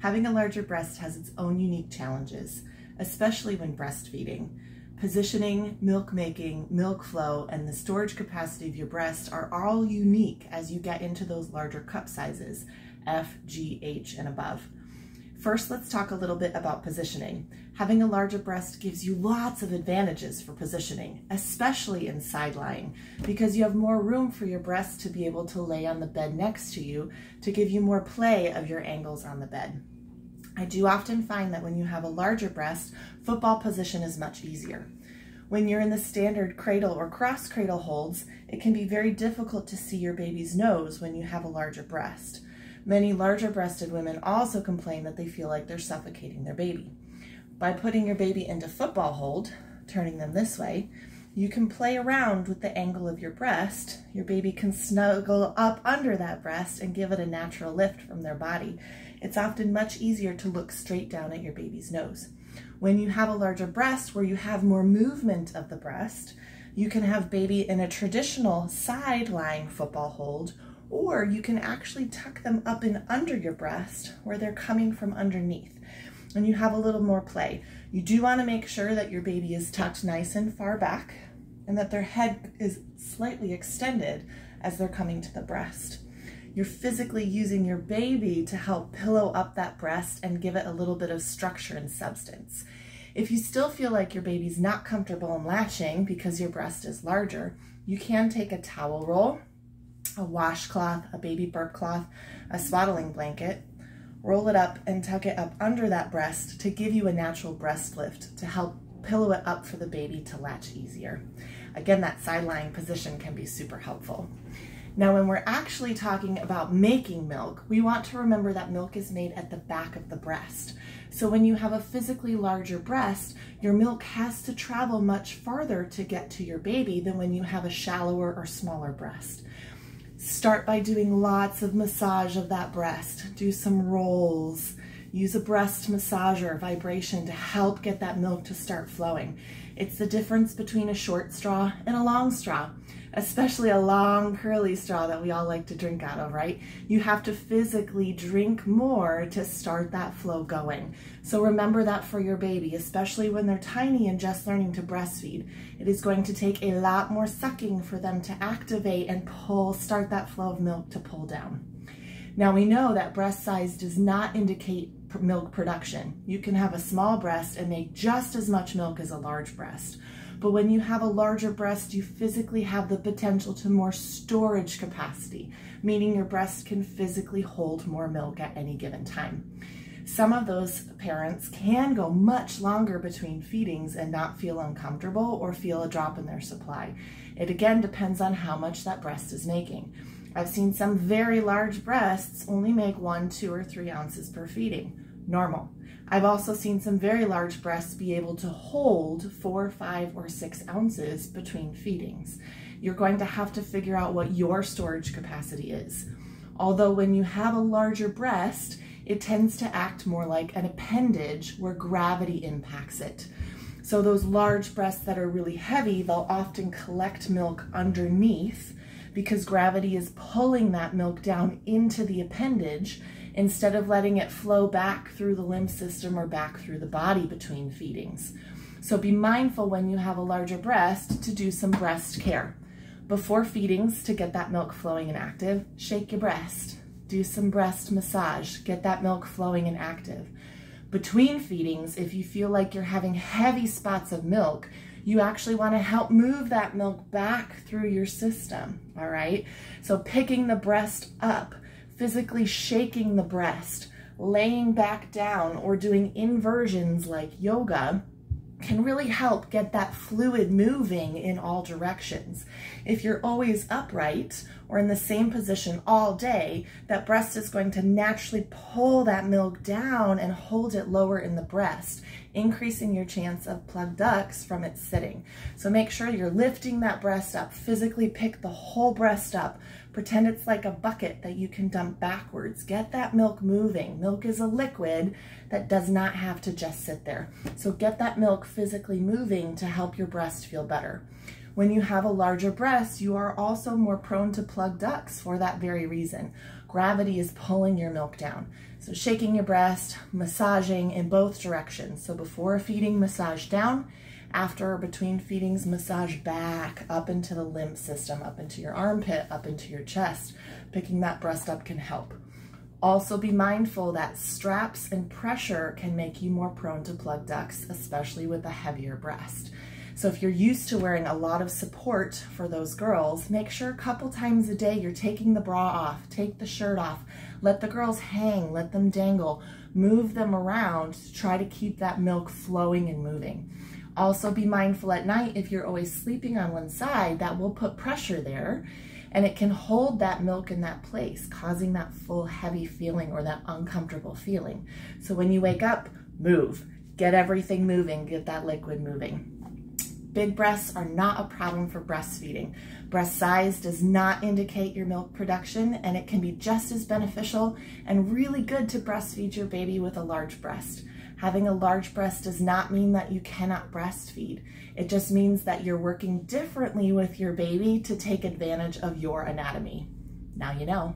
Having a larger breast has its own unique challenges, especially when breastfeeding. Positioning, milk making, milk flow, and the storage capacity of your breast are all unique as you get into those larger cup sizes, F, G, H, and above. First, let's talk a little bit about positioning. Having a larger breast gives you lots of advantages for positioning, especially in side lying, because you have more room for your breast to be able to lay on the bed next to you to give you more play of your angles on the bed. I do often find that when you have a larger breast, football position is much easier. When you're in the standard cradle or cross cradle holds, it can be very difficult to see your baby's nose when you have a larger breast. Many larger breasted women also complain that they feel like they're suffocating their baby. By putting your baby into football hold, turning them this way, you can play around with the angle of your breast. Your baby can snuggle up under that breast and give it a natural lift from their body. It's often much easier to look straight down at your baby's nose. When you have a larger breast where you have more movement of the breast, you can have baby in a traditional side lying football hold, or you can actually tuck them up and under your breast where they're coming from underneath and you have a little more play. You do want to make sure that your baby is tucked nice and far back and that their head is slightly extended as they're coming to the breast. You're physically using your baby to help pillow up that breast and give it a little bit of structure and substance. If you still feel like your baby's not comfortable in latching because your breast is larger, you can take a towel roll, a washcloth, a baby burp cloth, a swaddling blanket, roll it up and tuck it up under that breast to give you a natural breast lift to help pillow it up for the baby to latch easier. Again, that side lying position can be super helpful. Now, when we're actually talking about making milk, we want to remember that milk is made at the back of the breast. So when you have a physically larger breast, your milk has to travel much farther to get to your baby than when you have a shallower or smaller breast. Start by doing lots of massage of that breast. Do some rolls. Use a breast massager vibration to help get that milk to start flowing. It's the difference between a short straw and a long straw especially a long curly straw that we all like to drink out of, right? You have to physically drink more to start that flow going. So remember that for your baby, especially when they're tiny and just learning to breastfeed. It is going to take a lot more sucking for them to activate and pull, start that flow of milk to pull down. Now we know that breast size does not indicate milk production. You can have a small breast and make just as much milk as a large breast. But when you have a larger breast, you physically have the potential to more storage capacity, meaning your breast can physically hold more milk at any given time. Some of those parents can go much longer between feedings and not feel uncomfortable or feel a drop in their supply. It again depends on how much that breast is making. I've seen some very large breasts only make one, two, or three ounces per feeding. Normal. I've also seen some very large breasts be able to hold four, five, or six ounces between feedings. You're going to have to figure out what your storage capacity is. Although when you have a larger breast, it tends to act more like an appendage where gravity impacts it. So those large breasts that are really heavy, they'll often collect milk underneath because gravity is pulling that milk down into the appendage instead of letting it flow back through the lymph system or back through the body between feedings. So be mindful when you have a larger breast to do some breast care. Before feedings, to get that milk flowing and active, shake your breast. Do some breast massage, get that milk flowing and active. Between feedings, if you feel like you're having heavy spots of milk, you actually want to help move that milk back through your system, all right? So picking the breast up, physically shaking the breast, laying back down, or doing inversions like yoga can really help get that fluid moving in all directions. If you're always upright or in the same position all day, that breast is going to naturally pull that milk down and hold it lower in the breast, increasing your chance of plugged ducts from it sitting. So make sure you're lifting that breast up, physically pick the whole breast up, Pretend it's like a bucket that you can dump backwards. Get that milk moving. Milk is a liquid that does not have to just sit there. So get that milk physically moving to help your breast feel better. When you have a larger breast, you are also more prone to plugged ducts for that very reason. Gravity is pulling your milk down. So shaking your breast, massaging in both directions. So before feeding, massage down. After or between feedings, massage back up into the lymph system, up into your armpit, up into your chest. Picking that breast up can help. Also be mindful that straps and pressure can make you more prone to plug ducts, especially with a heavier breast. So if you're used to wearing a lot of support for those girls, make sure a couple times a day you're taking the bra off, take the shirt off, let the girls hang, let them dangle, move them around to try to keep that milk flowing and moving. Also be mindful at night if you're always sleeping on one side, that will put pressure there and it can hold that milk in that place, causing that full heavy feeling or that uncomfortable feeling. So when you wake up, move, get everything moving, get that liquid moving. Big breasts are not a problem for breastfeeding. Breast size does not indicate your milk production and it can be just as beneficial and really good to breastfeed your baby with a large breast. Having a large breast does not mean that you cannot breastfeed. It just means that you're working differently with your baby to take advantage of your anatomy. Now you know.